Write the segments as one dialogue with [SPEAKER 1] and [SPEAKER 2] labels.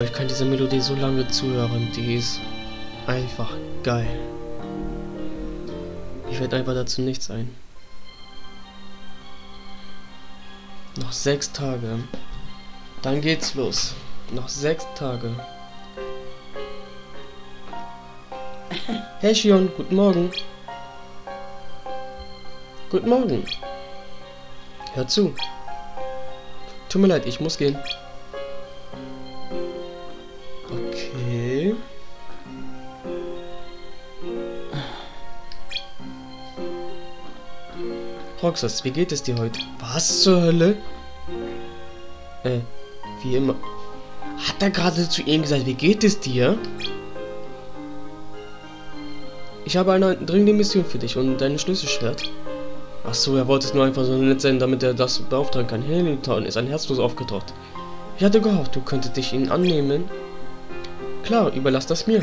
[SPEAKER 1] Ich kann dieser Melodie so lange zuhören, die ist einfach geil. Ich werde einfach dazu nichts ein. Noch sechs Tage. Dann geht's los. Noch sechs Tage. Hey Shion, guten Morgen. Guten Morgen. Hör zu. Tut mir leid, ich muss gehen. Roxas, wie geht es dir heute? Was zur Hölle? Äh, wie immer. Hat er gerade zu ihm gesagt, wie geht es dir? Ich habe eine dringende Mission für dich und dein Schlüsselschwert. Ach so, er wollte es nur einfach so nett sein, damit er das beauftragen kann. Hamilton ist ein Herzlos aufgetaucht. Ich hatte gehofft, du könntest dich ihn annehmen. Klar, überlass das mir.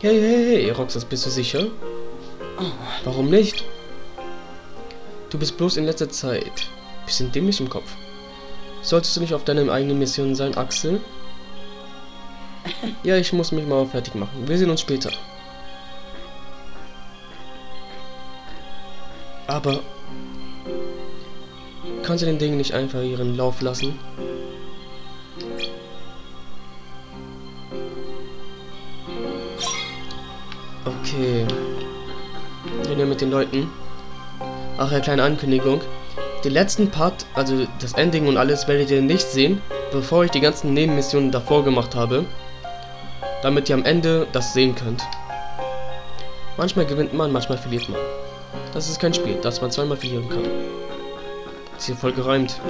[SPEAKER 1] Hey, hey, hey, Roxas, bist du sicher? Warum nicht? Du bist bloß in letzter Zeit bisschen dämlich im Kopf. Solltest du nicht auf deiner eigenen Mission sein, Axel? Ja, ich muss mich mal fertig machen. Wir sehen uns später. Aber kannst du den Dingen nicht einfach ihren Lauf lassen? Okay. Mit den Leuten. Ach, eine kleine Ankündigung. Den letzten Part, also das Ending und alles, werdet ihr nicht sehen, bevor ich die ganzen Nebenmissionen davor gemacht habe. Damit ihr am Ende das sehen könnt. Manchmal gewinnt man, manchmal verliert man. Das ist kein Spiel, das man zweimal verlieren kann. ist hier voll geräumt.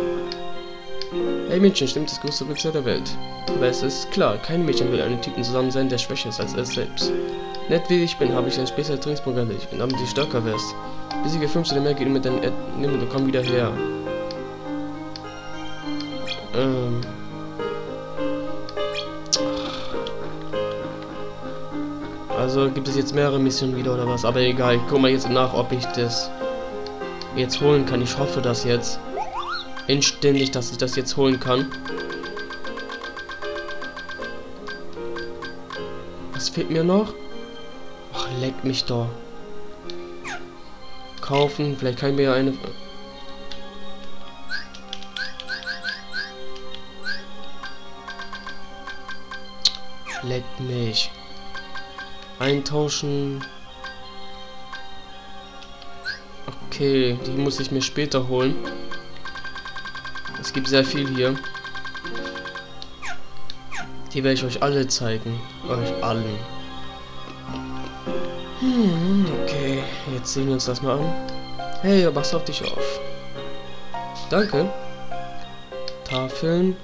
[SPEAKER 1] Hey Mädchen, stimmt das größte Witz der Welt. Aber es ist klar, kein Mädchen will einen Typen zusammen sein, der schwächer ist als er selbst. Nett wie ich bin, habe ich ein spezielles Trainingsprogramm für dich, damit du stärker wirst. Besiege 15 mehr, geht mit deinen Ed nimm und komm wieder her. Ähm. Also gibt es jetzt mehrere Missionen wieder oder was? Aber egal, ich guck mal jetzt nach, ob ich das jetzt holen kann. Ich hoffe das jetzt. Inständig, dass ich das jetzt holen kann. Was fehlt mir noch? Ach, leck mich doch. Kaufen, vielleicht kann ich mir eine... Leck mich. Eintauschen. Okay, die muss ich mir später holen. Es gibt sehr viel hier. Die werde ich euch alle zeigen. Euch allen. Jetzt sehen wir uns das mal an. Hey, pass auf dich auf. Danke. Tafeln.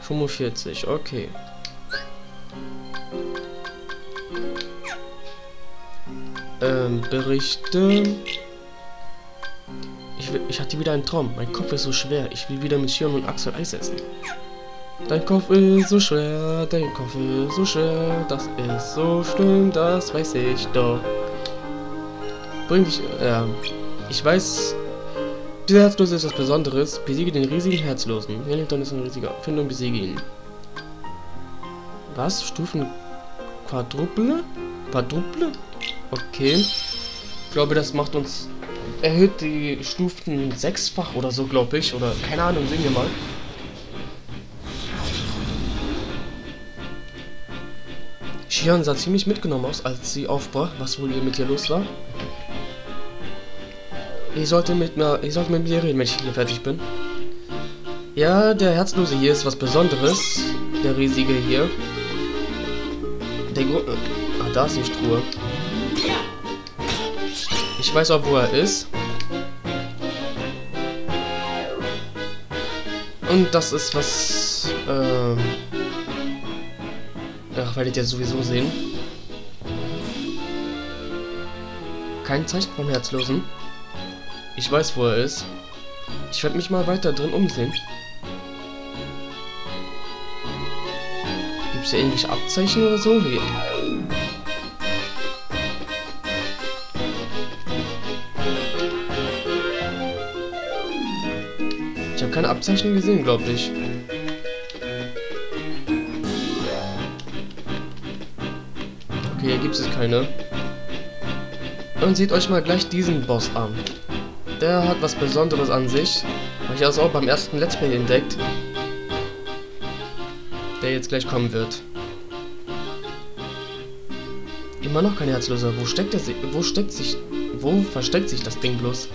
[SPEAKER 1] Fünfundvierzig, okay. Ähm, Berichte. Ich, ich hatte wieder einen Traum. Mein Kopf ist so schwer. Ich will wieder mit Shion und Axel Eis essen. Dein Kopf ist so schwer, dein Kopf ist so schwer, das ist so schlimm, das weiß ich doch. Bring dich, ja. Ich weiß, dieser Herzlose ist was Besonderes. Besiege den riesigen Herzlosen. Wellington ist ein riesiger. Finde und besiege ihn. Was? Stufen Quadruple? Quadruple? Okay. Ich glaube, das macht uns... Erhöht die Stufen sechsfach oder so, glaube ich. Oder keine Ahnung, sehen wir mal. Shion sah ziemlich mitgenommen aus, als sie aufbrach, was wohl ihr mit ihr los war. Ich sollte mit mir, ich sollte mit mir reden, wenn ich hier fertig bin. Ja, der Herzlose hier ist was Besonderes. Der riesige hier. Der Grund... Ah, da ist die Truhe. Ich weiß auch, wo er ist. Und das ist was... Ähm... Ach, werdet ihr sowieso sehen. Kein Zeichen vom Herzlosen. Ich weiß, wo er ist. Ich werde mich mal weiter drin umsehen. Gibt es hier irgendwelche Abzeichen oder so? Nee. Ich habe keine Abzeichen gesehen, glaube ich. Hier gibt es keine. Und seht euch mal gleich diesen Boss an. Der hat was Besonderes an sich. Habe ich das auch beim ersten Let's Play entdeckt. Der jetzt gleich kommen wird. Immer noch kein Herzloser. Wo steckt er sich? Wo steckt sich? Wo versteckt sich das Ding bloß?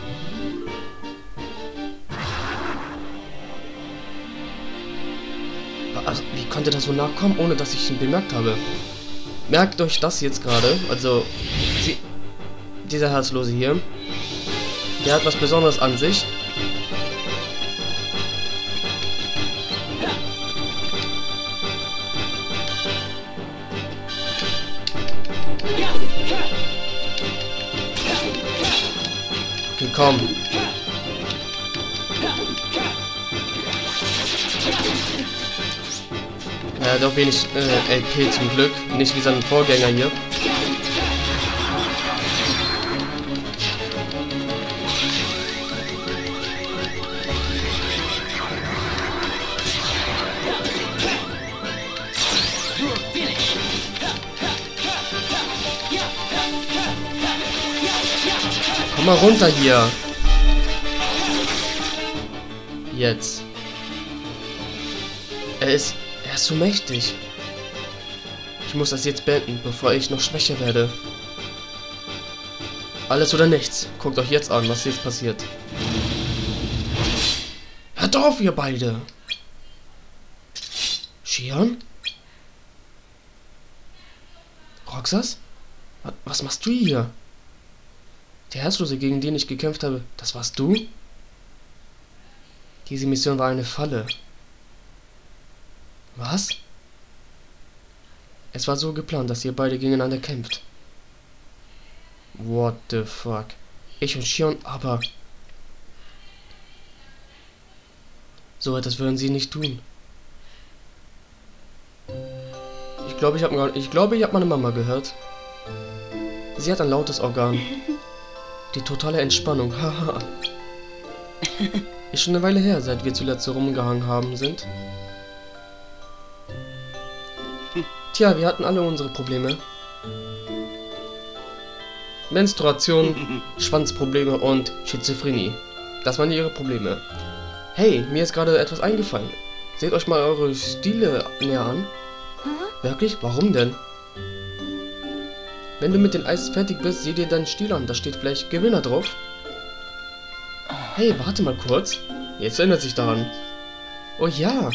[SPEAKER 1] Also, wie konnte das so nachkommen, ohne dass ich ihn bemerkt habe? Merkt euch das jetzt gerade. Also, sie, dieser Herzlose hier. Der hat was Besonderes an sich. Okay, komm. Er hat auch wenig äh, LP zum Glück. Nicht wie sein Vorgänger hier. Komm mal runter hier. Jetzt. Er ist... Ist so mächtig. Ich muss das jetzt beenden, bevor ich noch schwächer werde. Alles oder nichts. Guckt euch jetzt an, was jetzt passiert. Hört auf, ihr beide! Shion? Roxas? Was machst du hier? Der Herzlose, gegen den ich gekämpft habe, das warst du? Diese Mission war eine Falle. Was? Es war so geplant, dass ihr beide gegeneinander kämpft. What the fuck? Ich und Shion, aber... So etwas würden sie nicht tun. Ich glaube, ich habe ich glaube, ich habe meine Mama gehört. Sie hat ein lautes Organ. Die totale Entspannung, haha. Ist schon eine Weile her, seit wir zuletzt so rumgehangen haben sind. Tja, wir hatten alle unsere Probleme. Menstruation, Schwanzprobleme und Schizophrenie. Das waren ihre Probleme. Hey, mir ist gerade etwas eingefallen. Seht euch mal eure Stile näher an. Wirklich? Warum denn? Wenn du mit dem Eis fertig bist, sieh dir deinen Stil an. Da steht vielleicht Gewinner drauf. Hey, warte mal kurz. Jetzt erinnert sich daran. Oh ja.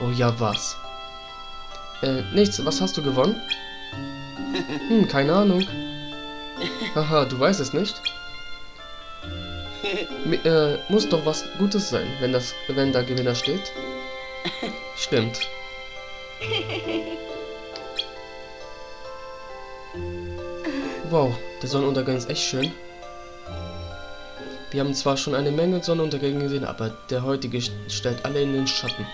[SPEAKER 1] Oh ja, was? Äh, nichts. Was hast du gewonnen? Hm, keine Ahnung. Haha, du weißt es nicht? M äh, muss doch was Gutes sein, wenn das, wenn da Gewinner steht. Stimmt. Wow, der Sonnenuntergang ist echt schön. Wir haben zwar schon eine Menge Sonnenuntergänge gesehen, aber der heutige stellt alle in den Schatten.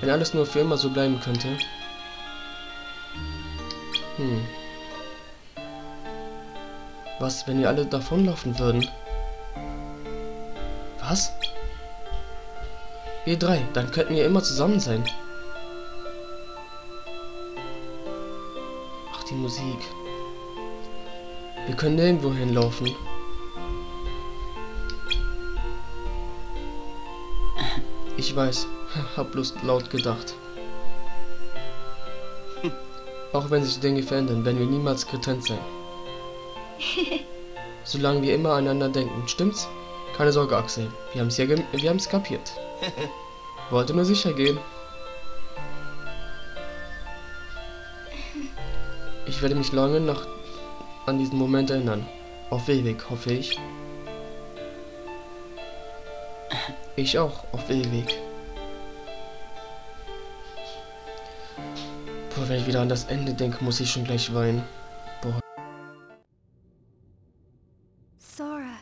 [SPEAKER 1] Wenn alles nur für immer so bleiben könnte. Hm. Was, wenn wir alle davonlaufen würden? Was? Wir drei, dann könnten wir immer zusammen sein. die Musik. Wir können nirgendwo hinlaufen. Ich weiß, hab bloß laut gedacht. Auch wenn sich Dinge verändern, werden wir niemals getrennt sein. Solange wir immer aneinander denken, stimmt's? Keine Sorge, Axel. Wir haben's ja wir haben's kapiert. Wollte nur sicher gehen. Ich werde mich lange noch an diesen Moment erinnern. Auf ewig, hoffe ich. Ich auch, auf ewig. Boah, wenn ich wieder an das Ende denke, muss ich schon gleich weinen. Boah. Sora.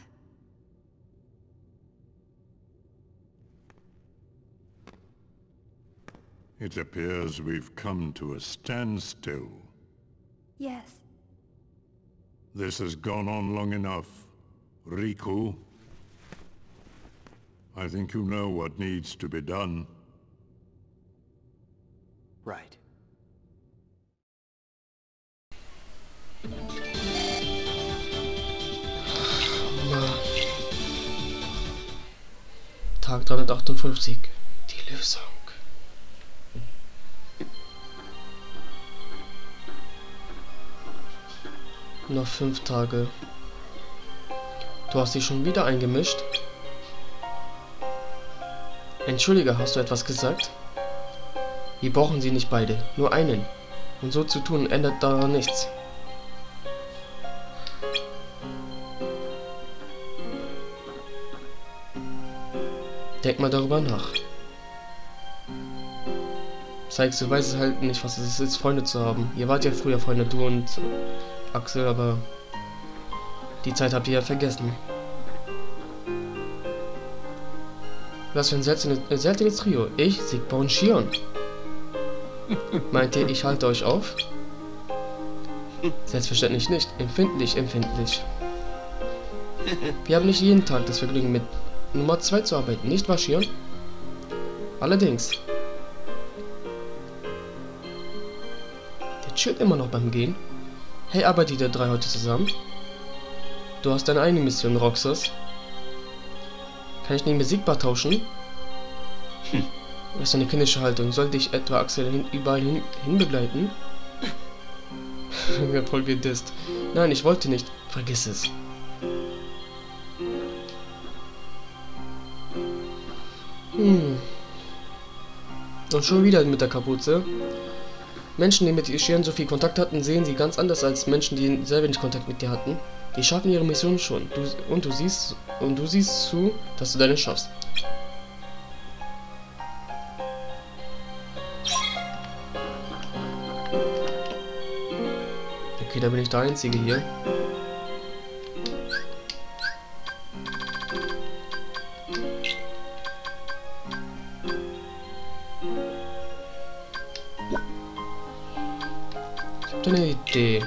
[SPEAKER 2] It appears we've come to a standstill.
[SPEAKER 3] Yes.
[SPEAKER 2] This has gone on long enough. Riku? I think you know what needs to be done.
[SPEAKER 4] Right.
[SPEAKER 1] Tag 358. Die Lösung. Noch fünf Tage. Du hast dich schon wieder eingemischt? Entschuldige, hast du etwas gesagt? Wir brauchen sie nicht beide, nur einen. Und so zu tun ändert daran nichts. Denk mal darüber nach. Zeigst du weißt halt nicht, was es ist, Freunde zu haben. Ihr wart ja früher Freunde, du und Axel, aber die Zeit habt ihr ja vergessen. Was für ein seltenes, äh, seltenes Trio. Ich, Sigmar und Shion. Meint ihr, ich halte euch auf? Selbstverständlich nicht. Empfindlich, empfindlich. Wir haben nicht jeden Tag das Vergnügen, mit Nummer 2 zu arbeiten, nicht Shion? Allerdings. Der chillt immer noch beim Gehen. Hey, arbeitet ihr drei heute zusammen? Du hast deine eigene Mission, Roxas. Kann ich nicht mit Sigmar tauschen? Hm. Das ist eine kindische Haltung. Sollte ich etwa Axel hin, überall hin, hinbegleiten? voll gedisst. Nein, ich wollte nicht. Vergiss es. Hm. Und schon wieder mit der Kapuze. Menschen, die mit Ishiren so viel Kontakt hatten, sehen sie ganz anders als Menschen, die selber nicht Kontakt mit dir hatten. Die schaffen ihre Mission schon. Du, und du siehst und du siehst zu, dass du deine schaffst. Okay, da bin ich der Einzige hier. Idee.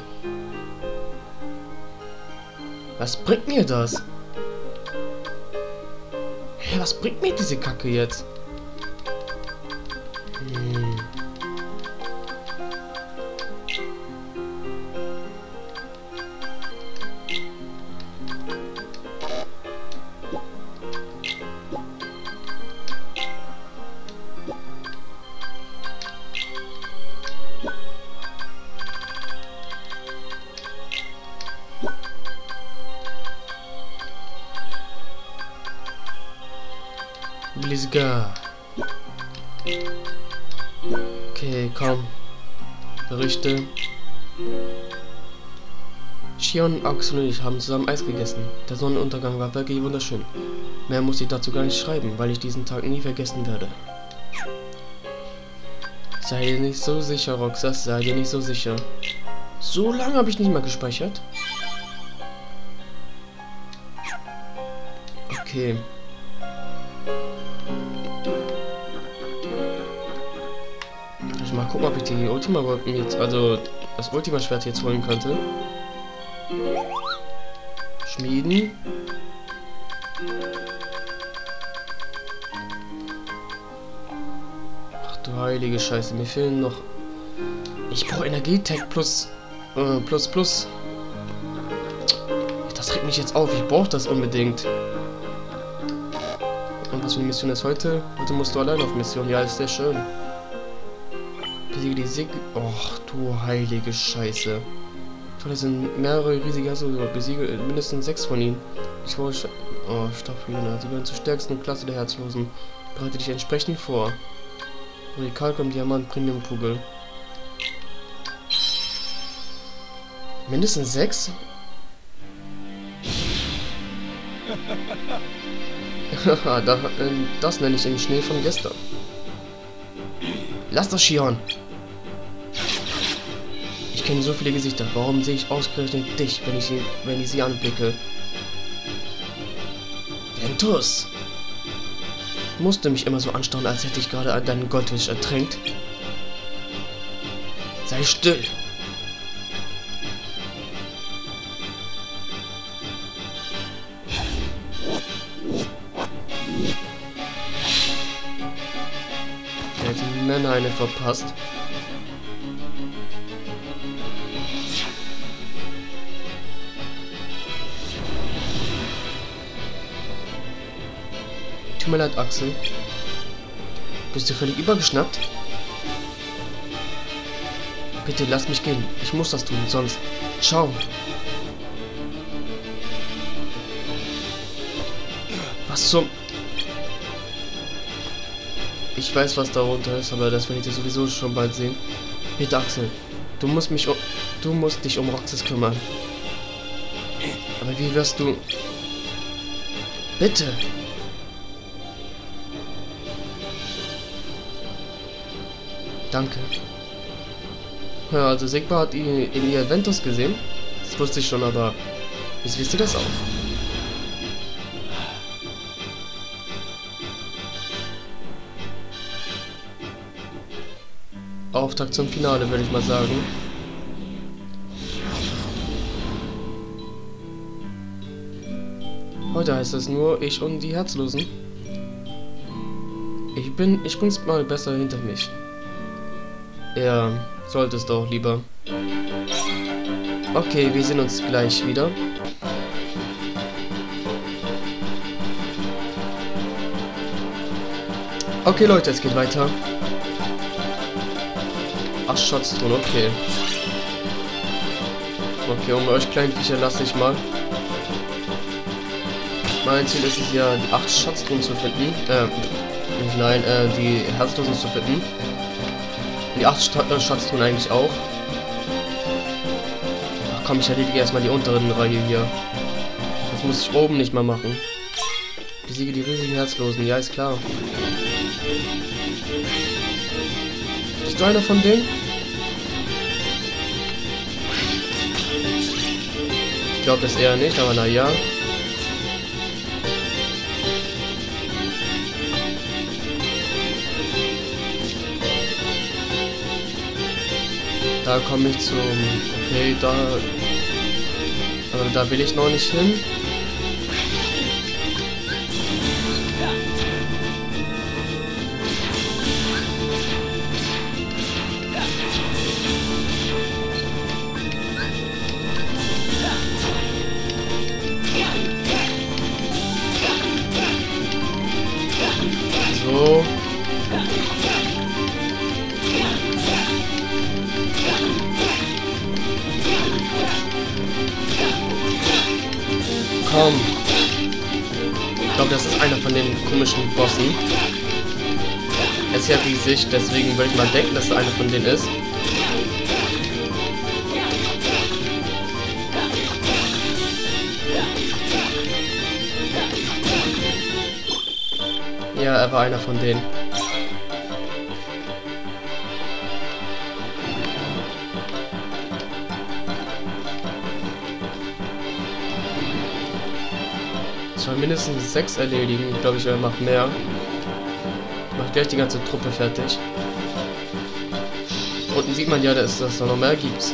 [SPEAKER 1] Was bringt mir das? Hä, was bringt mir diese Kacke jetzt? Blizzgar. Okay, komm. Berichte. Shion, Axel und ich haben zusammen Eis gegessen. Der Sonnenuntergang war wirklich wunderschön. Mehr muss ich dazu gar nicht schreiben, weil ich diesen Tag nie vergessen werde. Sei dir nicht so sicher, Roxas, sei dir nicht so sicher. So lange habe ich nicht mehr gespeichert. Okay. Mal gucken, ob ich die Ultima jetzt, also das Ultima Schwert jetzt holen könnte. Schmieden. Ach du heilige Scheiße, mir fehlen noch. Ich brauche Energietech plus äh, plus plus. Das regt mich jetzt auf. Ich brauche das unbedingt. Und was für eine Mission ist heute? Heute musst du allein auf Mission. Ja, ist sehr schön. Besiege die Sig... Och, du heilige Scheiße. Toll, das sind mehrere riesige Hasse. Besiege mindestens sechs von ihnen. Ich wollte... Oh, Stoffhühner. Sie gehören zur stärksten Klasse der Herzlosen. Bereite dich entsprechend vor. Kalkum Diamant Premium Kugel. Mindestens sechs? Äh, das nenne ich den Schnee von gestern. Lass das Shion! Ich kenne so viele Gesichter. Warum sehe ich ausgerechnet dich, wenn ich, sie, wenn ich sie anblicke? Ventus! Musste mich immer so anstauen, als hätte ich gerade deinen Goldfisch ertränkt. Sei still! Er Männer eine verpasst. Mir leid, Axel. Bist du völlig übergeschnappt? Bitte lass mich gehen. Ich muss das tun, sonst... Schau. Was zum... Ich weiß, was darunter ist, aber das werdet ihr sowieso schon bald sehen. Bitte, Axel. Du musst mich um... Du musst dich um Roxas kümmern. Aber wie wirst du... Bitte! Danke. Ja, also Sigma hat ihn in ihr Ventus gesehen. Das wusste ich schon, aber jetzt wisst ihr das auch. Auftakt zum Finale, würde ich mal sagen. Heute heißt es nur ich und die Herzlosen. Ich bin, ich bring's mal besser hinter mich. Ja, solltest doch lieber. Okay, wir sehen uns gleich wieder. Okay, Leute, es geht weiter. Ach, Schatztruhen, okay. Okay, um euch kleinen Viecher lasse ich mal. Mein Ziel ist es ja, die acht Schatztruhen zu finden. Äh, nein, äh, die Herzlosen zu finden. Die 8 äh, Shots tun eigentlich auch. Ach komm, ich erledige erstmal die unteren Reihe hier. Das muss ich oben nicht mal machen. Besiege die riesigen Herzlosen, ja ist klar. Bist du einer von denen? Ich glaube das eher nicht, aber naja. Da komme ich zum... Okay, da... Äh, da will ich noch nicht hin. Komm. Ich glaube, das ist einer von den komischen Bossen. Er ist ja riesig, deswegen würde ich mal denken, dass er einer von denen ist. Ja, er war einer von denen. Mindestens sechs erledigen. Ich glaube, ich mache mehr. Ich mache gleich die ganze Truppe fertig. Unten sieht man ja, dass es noch mehr gibt.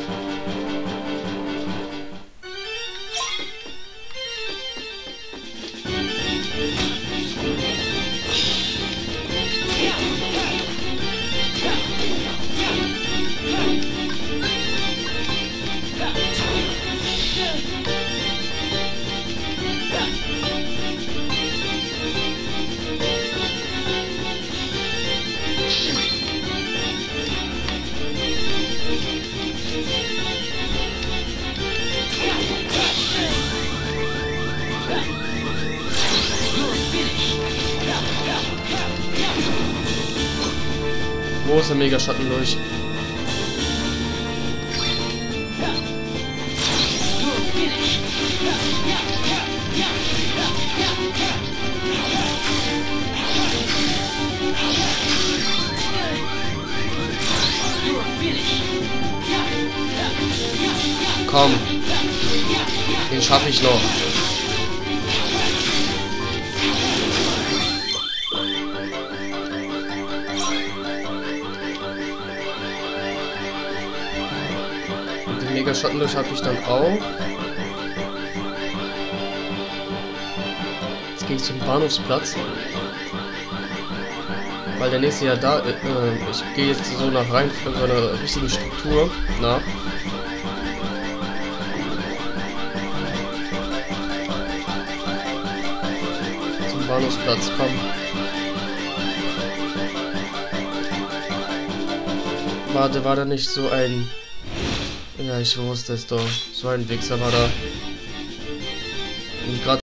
[SPEAKER 1] Großer Megaschatten durch. Komm. Den schaffe ich noch. Mega Schattenlöch habe ich dann auch. Jetzt gehe ich zum Bahnhofsplatz. Weil der nächste ja da, äh, ich gehe jetzt so nach rein, so einer richtigen Struktur nach. Zum Bahnhofsplatz, komm. Warte, war da nicht so ein... Ja, ich wusste es doch. So ein Wichser war da. Und gerade